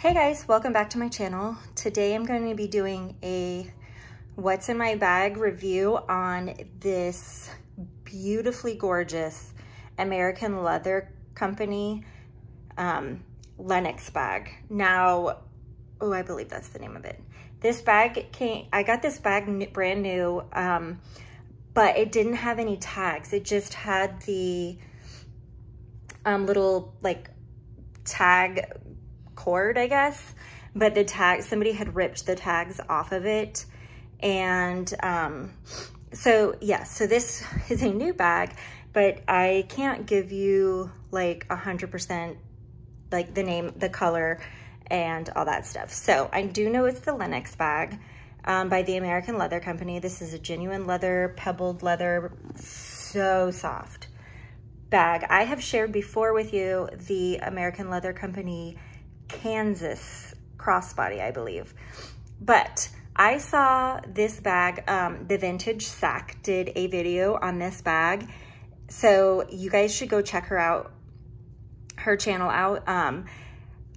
Hey guys, welcome back to my channel. Today I'm going to be doing a what's in my bag review on this beautifully gorgeous American Leather Company um, Lennox bag. Now, oh, I believe that's the name of it. This bag came, I got this bag brand new, um, but it didn't have any tags. It just had the um, little like tag cord, I guess. But the tag, somebody had ripped the tags off of it. And um, so, yeah, so this is a new bag, but I can't give you like a 100% like the name, the color, and all that stuff. So I do know it's the Lennox bag um, by the American Leather Company. This is a genuine leather, pebbled leather, so soft bag. I have shared before with you the American Leather Company Kansas crossbody, I believe. But I saw this bag, um, the Vintage Sack did a video on this bag. So you guys should go check her out, her channel out. Um,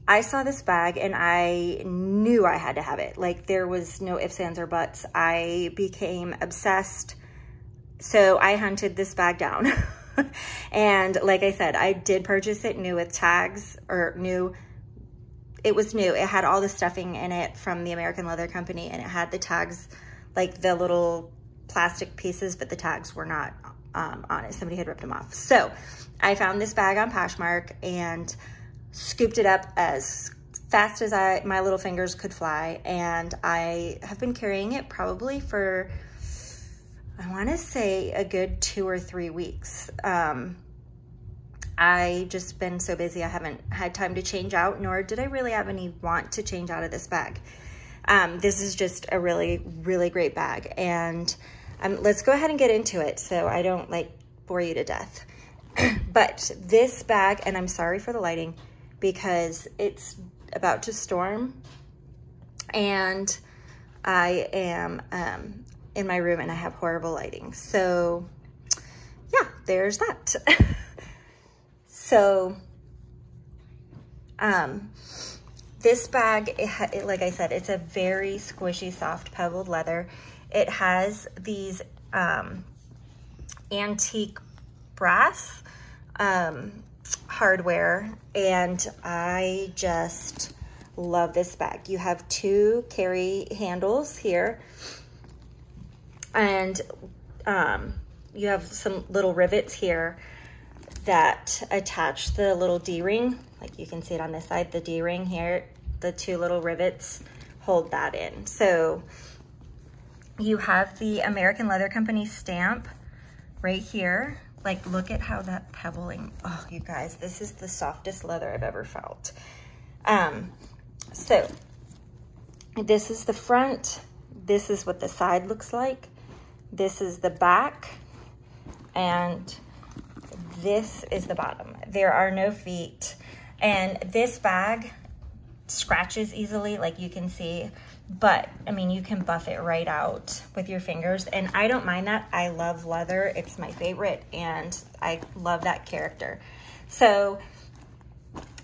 I saw this bag and I knew I had to have it. Like there was no ifs, ands, or buts. I became obsessed. So I hunted this bag down. and like I said, I did purchase it new with tags or new it was new. It had all the stuffing in it from the American Leather Company and it had the tags, like the little plastic pieces, but the tags were not um, on it. Somebody had ripped them off. So I found this bag on Poshmark and scooped it up as fast as I my little fingers could fly. And I have been carrying it probably for, I want to say a good two or three weeks. Um, I just been so busy I haven't had time to change out nor did I really have any want to change out of this bag. Um, this is just a really, really great bag and um, let's go ahead and get into it so I don't like bore you to death. but this bag, and I'm sorry for the lighting because it's about to storm and I am um, in my room and I have horrible lighting. So yeah, there's that. So um, this bag, it it, like I said, it's a very squishy, soft pebbled leather. It has these um, antique brass um, hardware and I just love this bag. You have two carry handles here and um, you have some little rivets here that attach the little D-ring. Like you can see it on this side, the D-ring here, the two little rivets hold that in. So you have the American Leather Company stamp right here. Like, look at how that pebbling, oh, you guys, this is the softest leather I've ever felt. Um, so this is the front. This is what the side looks like. This is the back. And this is the bottom. There are no feet. And this bag scratches easily, like you can see. But, I mean, you can buff it right out with your fingers. And I don't mind that. I love leather. It's my favorite. And I love that character. So,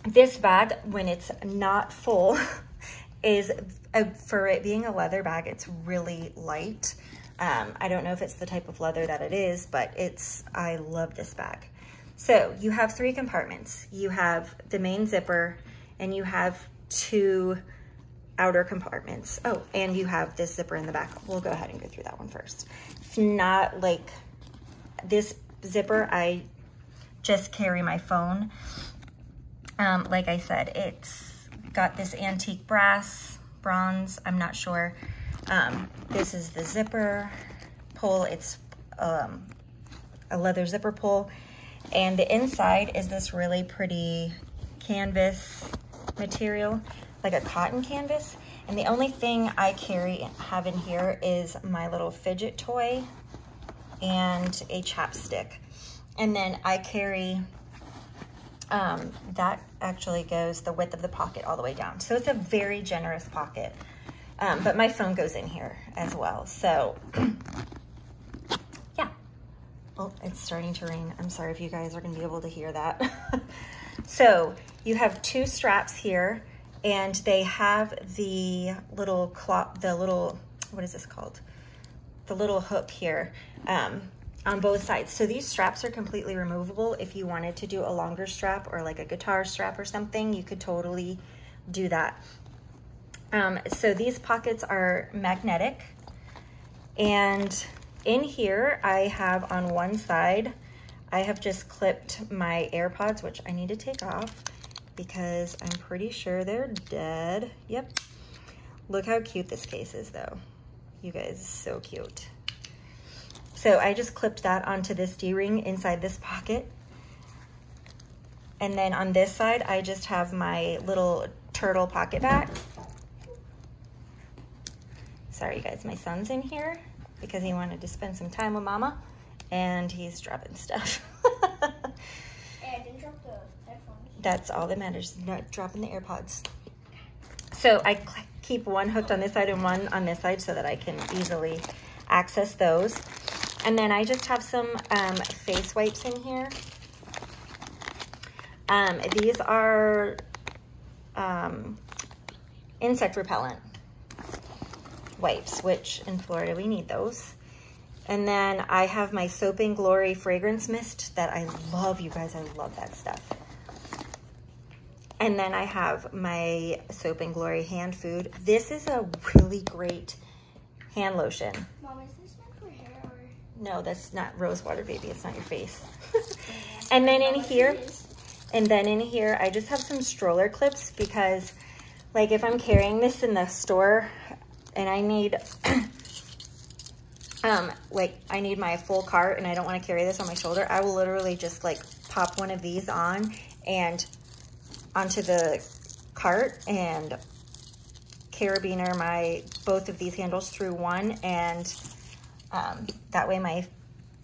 this bag, when it's not full, is, a, for it being a leather bag, it's really light. Um, I don't know if it's the type of leather that it is, but it's, I love this bag. So you have three compartments. You have the main zipper and you have two outer compartments. Oh, and you have this zipper in the back. We'll go ahead and go through that one first. It's not like this zipper, I just carry my phone. Um, like I said, it's got this antique brass, bronze, I'm not sure. Um, this is the zipper pull. It's um, a leather zipper pull. And the inside is this really pretty canvas material, like a cotton canvas. And the only thing I carry, have in here is my little fidget toy and a chapstick. And then I carry, um, that actually goes the width of the pocket all the way down. So it's a very generous pocket. Um, but my phone goes in here as well. So Oh, it's starting to rain. I'm sorry if you guys are gonna be able to hear that. so you have two straps here and they have the little cloth, the little, what is this called? The little hook here um, on both sides. So these straps are completely removable. If you wanted to do a longer strap or like a guitar strap or something, you could totally do that. Um, so these pockets are magnetic and in here I have on one side, I have just clipped my AirPods, which I need to take off because I'm pretty sure they're dead. Yep. Look how cute this case is though. You guys, so cute. So I just clipped that onto this D-ring inside this pocket. And then on this side, I just have my little turtle PocketBac. Sorry you guys, my son's in here because he wanted to spend some time with mama and he's dropping stuff. That's all that matters, not dropping the AirPods. So I keep one hooked on this side and one on this side so that I can easily access those. And then I just have some um, face wipes in here. Um, these are um, insect repellent wipes, which in Florida we need those. And then I have my Soap and Glory fragrance mist that I love, you guys. I love that stuff. And then I have my Soap and Glory hand food. This is a really great hand lotion. Mom, is this meant for hair or? No, that's not rose water, baby. It's not your face. and then in here, and then in here, I just have some stroller clips because like if I'm carrying this in the store and I need, um, like I need my full cart and I don't want to carry this on my shoulder, I will literally just like pop one of these on and onto the cart and carabiner my both of these handles through one and um, that way my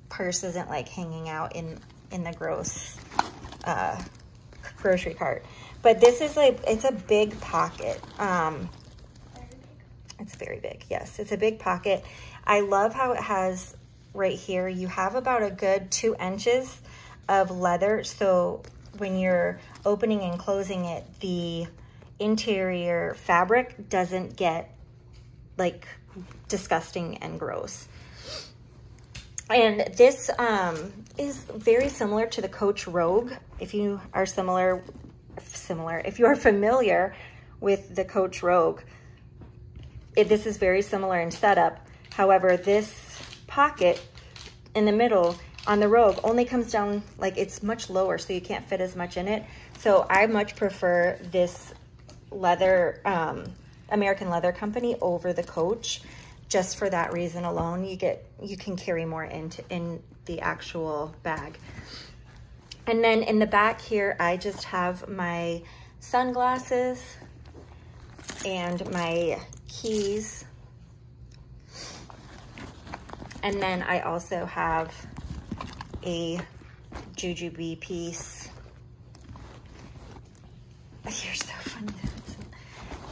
purse isn't like hanging out in in the gross uh, grocery cart. But this is like it's a big pocket um, it's very big yes it's a big pocket I love how it has right here you have about a good two inches of leather so when you're opening and closing it, the interior fabric doesn't get like disgusting and gross. And this um, is very similar to the Coach Rogue. If you are similar, similar, if you are familiar with the Coach Rogue, it, this is very similar in setup. However, this pocket in the middle on the Rogue only comes down, like it's much lower, so you can't fit as much in it. So I much prefer this leather, um, American Leather Company over the Coach, just for that reason alone. You get, you can carry more into in the actual bag. And then in the back here, I just have my sunglasses and my keys. And then I also have a Ju-Ju-Be piece. You're so funny.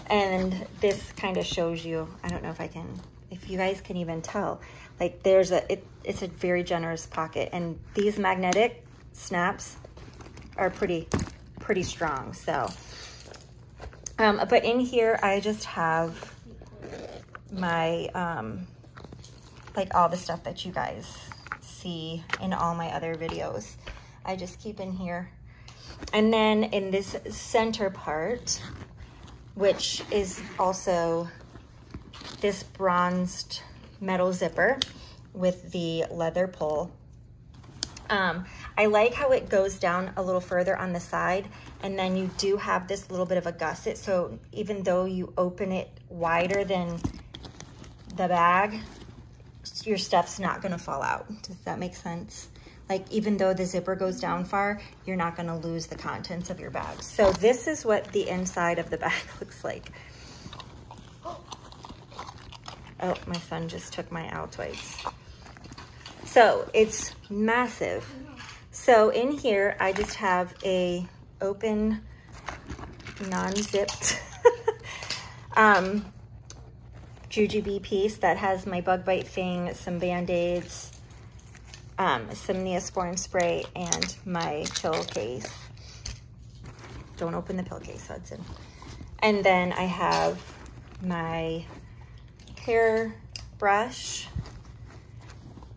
And this kind of shows you, I don't know if I can, if you guys can even tell, like there's a, it, it's a very generous pocket. And these magnetic snaps are pretty, pretty strong. So, um, but in here, I just have my, um, like all the stuff that you guys see in all my other videos. I just keep in here. And then in this center part, which is also this bronzed metal zipper with the leather pull. Um, I like how it goes down a little further on the side and then you do have this little bit of a gusset. So even though you open it wider than the bag, your stuff's not gonna fall out. Does that make sense? Like even though the zipper goes down far, you're not gonna lose the contents of your bag. So this is what the inside of the bag looks like. Oh, my son just took my Altoids. So it's massive. So in here, I just have a open, non-zipped um, Ju-Ju-Be piece that has my bug bite thing, some band-aids, um, some Neosporin spray, and my pill case. Don't open the pill case, Hudson. And then I have my hair brush.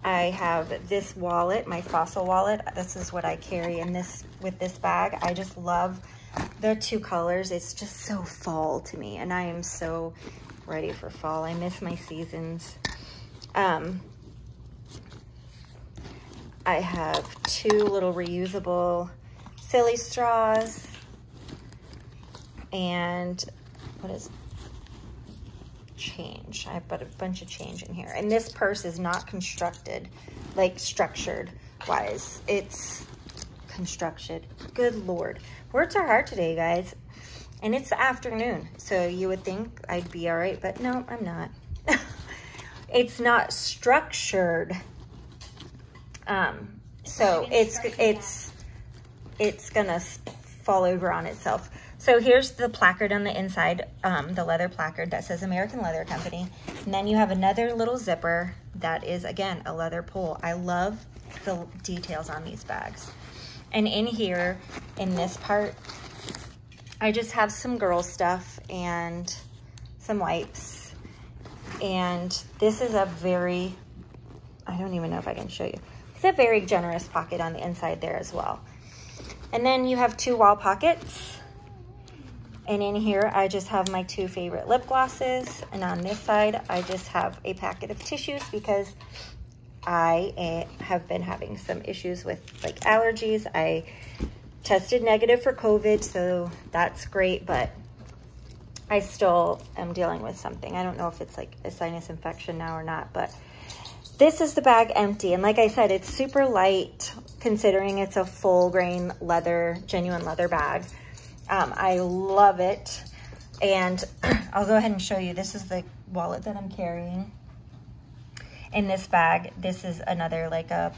I have this wallet, my fossil wallet. This is what I carry in this with this bag. I just love the two colors. It's just so fall to me and I am so ready for fall. I miss my seasons. Um, I have two little reusable silly straws and what is change. I put a bunch of change in here. And this purse is not constructed, like structured wise. It's constructed. Good Lord. Words are hard today, guys. And it's the afternoon. So you would think I'd be all right, but no, I'm not. it's not structured. Um, so it's, it's, it's gonna fall over on itself. So here's the placard on the inside, um, the leather placard that says American Leather Company. And then you have another little zipper that is, again, a leather pull. I love the details on these bags. And in here, in this part, I just have some girl stuff and some wipes. And this is a very, I don't even know if I can show you. It's a very generous pocket on the inside there as well. And then you have two wall pockets and in here, I just have my two favorite lip glosses. And on this side, I just have a packet of tissues because I eh, have been having some issues with like allergies. I tested negative for COVID, so that's great, but I still am dealing with something. I don't know if it's like a sinus infection now or not, but this is the bag empty. And like I said, it's super light considering it's a full grain leather, genuine leather bag. Um, I love it. And I'll go ahead and show you. This is the wallet that I'm carrying. In this bag, this is another like a,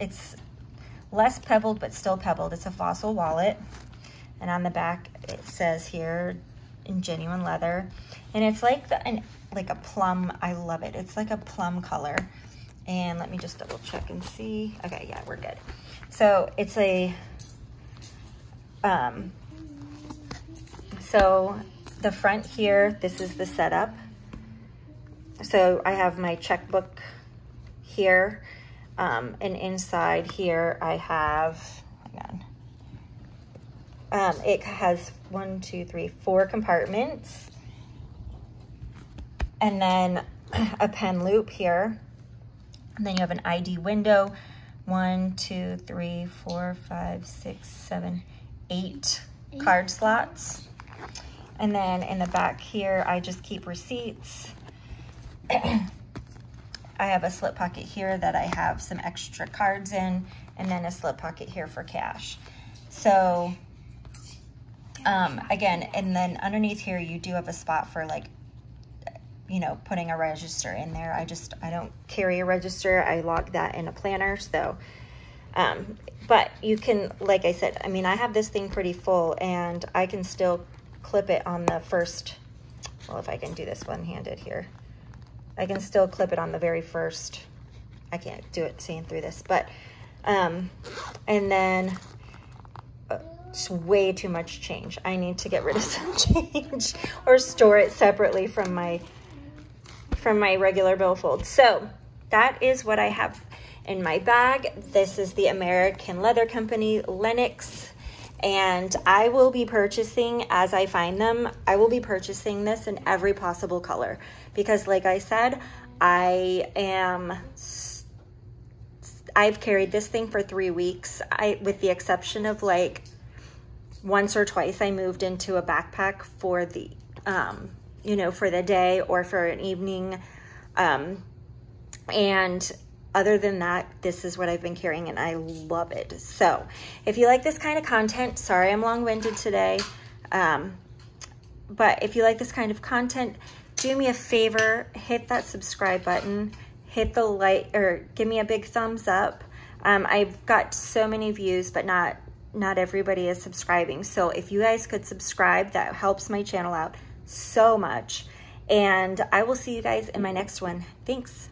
it's less pebbled, but still pebbled. It's a fossil wallet. And on the back, it says here in genuine leather. And it's like the, an, like a plum. I love it. It's like a plum color. And let me just double check and see. Okay, yeah, we're good. So it's a um, so the front here, this is the setup. So I have my checkbook here. Um, and inside here I have, hang on. Um, it has one, two, three, four compartments. And then a pen loop here. And then you have an ID window. One, two, three, four, five, six, seven, eight, eight. card slots. And then in the back here, I just keep receipts. I have a slip pocket here that I have some extra cards in, and then a slip pocket here for cash. So, um, again, and then underneath here, you do have a spot for like, you know, putting a register in there. I just, I don't carry a register. I log that in a planner, so, um, but you can, like I said, I mean, I have this thing pretty full and I can still clip it on the first, well, if I can do this one-handed here. I can still clip it on the very first, I can't do it seeing through this, but, um, and then uh, it's way too much change. I need to get rid of some change or store it separately from my, from my regular billfold. So that is what I have in my bag. This is the American Leather Company Lennox and I will be purchasing as I find them. I will be purchasing this in every possible color because like I said, I am I've carried this thing for 3 weeks. I with the exception of like once or twice I moved into a backpack for the um you know, for the day or for an evening um and other than that, this is what I've been carrying and I love it. So if you like this kind of content, sorry I'm long-winded today, um, but if you like this kind of content, do me a favor, hit that subscribe button, hit the like, or give me a big thumbs up. Um, I've got so many views, but not not everybody is subscribing. So if you guys could subscribe, that helps my channel out so much. And I will see you guys in my next one. Thanks.